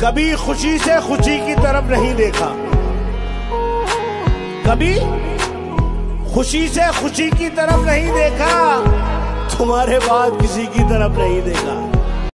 کبھی خوشی سے خوشی کی طرف نہیں دیکھا۔ کبھی خوشی سے خوشی کی طرف نہیں دیکھا۔ تمہارے بعد کسی کی طرف نہیں دیکھا۔